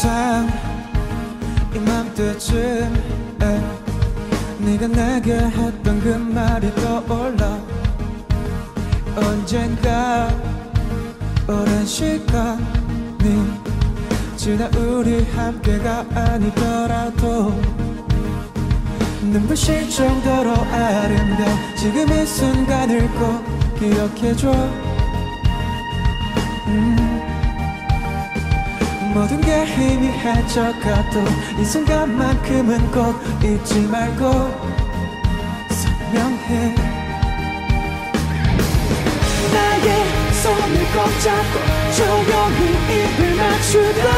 항상 이맘때쯤에 네가 내게 했던 그 말이 떠올라 언젠가 오랜 시간이 지나 우리 함께가 아니더라도 눈부실 정도로 아름다운 지금 이 순간을 꼭 기억해줘. 음, 모든 게 희미해져가도 이 순간만큼은 꼭 잊지 말고 선명해. 나의 손을 꼭 잡고 조용히 입을 맞추던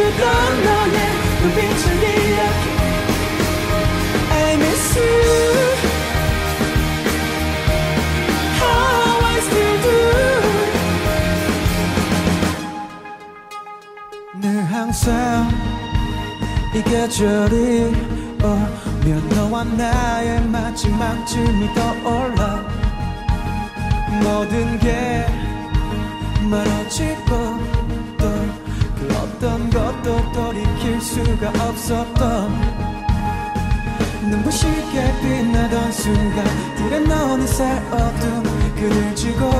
속삭여주던 너의 눈빛을 기억해. I miss you. How I still do. 늘 항상 이 계절이 오면 너와 나의 마지막 쯤이 떠올라. 모든 게 멀어지고 또 그 어떤 것 수가 없었던 눈부시게 빛나던 순간들에 넌 어느새 어둠 그늘 지고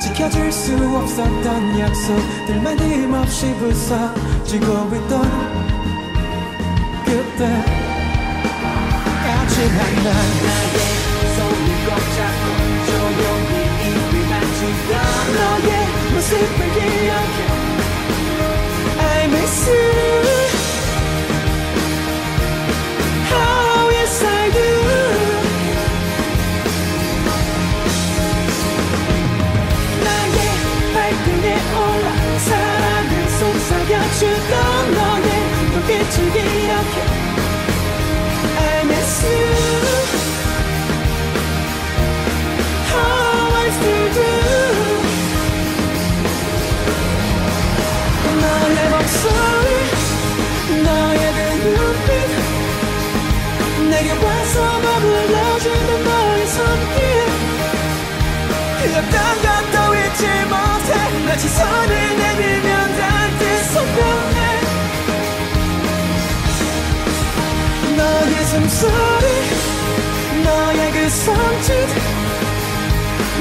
지켜질 수 없었던 약속들만 힘없이 부서지고 있던 그때. 하지만 난 모습을 기억해. I miss you. Oh I do. 나의 발등에 올라 사랑을 속삭여주던 너의 눈빛을 숨소리 너의 그 손짓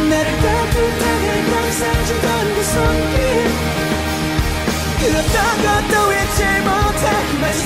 나를 따뜻하게 감싸주던 그 손길. 그 어떤 것도 잊지 못해 마치